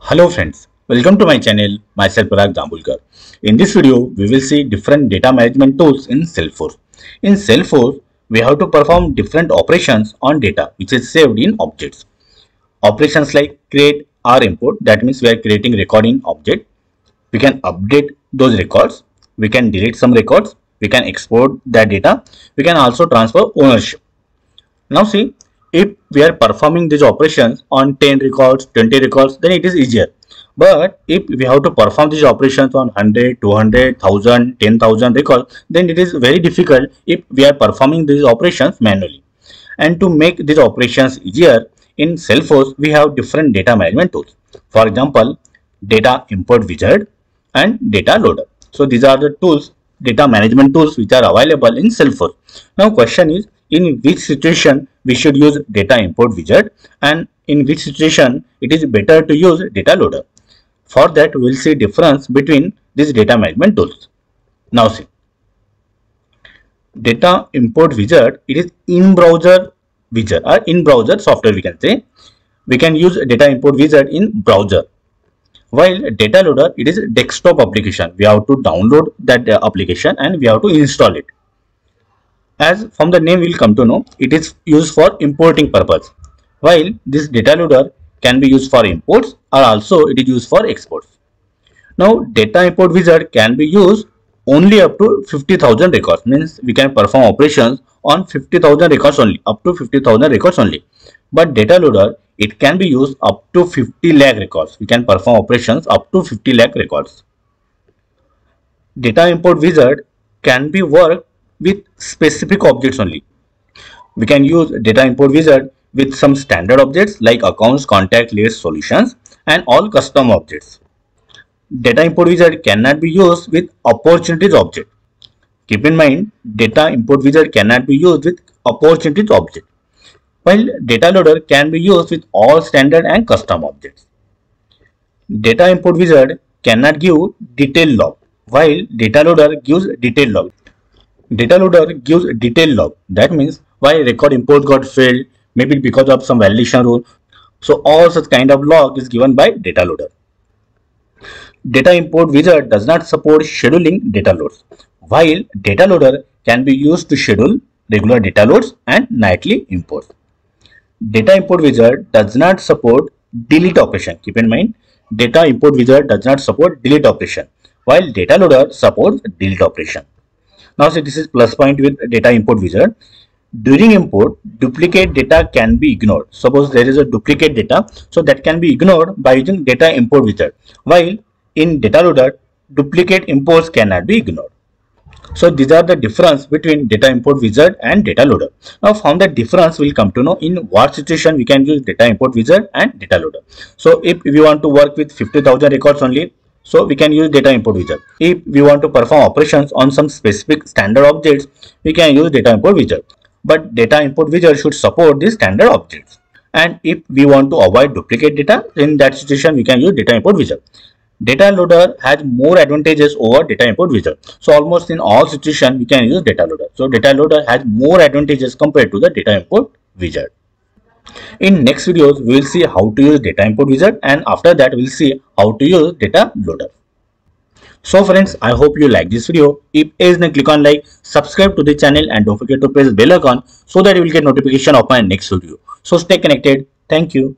Hello friends, welcome to my channel, myself Parag Dambulkar. In this video, we will see different data management tools in Salesforce. In Salesforce, we have to perform different operations on data which is saved in objects. Operations like create or import, that means we are creating record in object. We can update those records, we can delete some records, we can export that data, we can also transfer ownership. Now see, if we are performing these operations on 10 records 20 records then it is easier. But if we have to perform these operations on 100 200 1000 10000 records then it is very difficult if we are performing these operations manually. And to make these operations easier in salesforce we have different data management tools. For example data import wizard and data loader. So these are the tools data management tools which are available in salesforce. Now question is in which situation we should use data import wizard and in which situation it is better to use data loader. For that we will see difference between these data management tools. Now see data import wizard it is in browser wizard or in browser software we can say we can use data import wizard in browser while data loader it is desktop application we have to download that uh, application and we have to install it as from the name we will come to know, it is used for importing purpose. While this data loader can be used for imports or also it is used for exports. Now data import wizard can be used only up to 50,000 records means we can perform operations on 50,000 records only up to 50,000 records only. But data loader it can be used up to 50 lakh records. We can perform operations up to 50 lakh records. Data import wizard can be worked with specific objects only. We can use data import wizard with some standard objects like accounts, contact, leads, solutions and all custom objects. Data import wizard cannot be used with opportunities object. Keep in mind, data import wizard cannot be used with opportunities object, while data loader can be used with all standard and custom objects. Data import wizard cannot give detail log, while data loader gives detail log. Data loader gives a detailed log. That means why record import got failed, maybe because of some validation rule. So all such kind of log is given by data loader. Data import wizard does not support scheduling data loads, while data loader can be used to schedule regular data loads and nightly imports. Data import wizard does not support delete operation. Keep in mind, data import wizard does not support delete operation, while data loader supports delete operation. Now see this is plus point with data import wizard. During import, duplicate data can be ignored. Suppose there is a duplicate data, so that can be ignored by using data import wizard. While in data loader, duplicate imports cannot be ignored. So these are the difference between data import wizard and data loader. Now from the difference we'll come to know in what situation we can use data import wizard and data loader. So if we want to work with 50,000 records only, so we can use data import wizard. If we want to perform operations on some specific standard objects, we can use data import wizard. But data import wizard should support these standard objects. And if we want to avoid duplicate data, in that situation we can use data import wizard. Data loader has more advantages over data import wizard. So almost in all situations we can use data loader. So data loader has more advantages compared to the data import wizard. In next videos, we will see how to use data import wizard and after that we will see how to use data loader. So friends, I hope you like this video. If yes, then click on like, subscribe to the channel and don't forget to press bell icon so that you will get notification of my next video. So stay connected. Thank you.